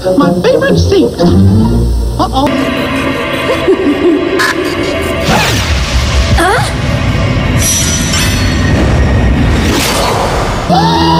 My favorite seat. Uh-oh. huh? Ah!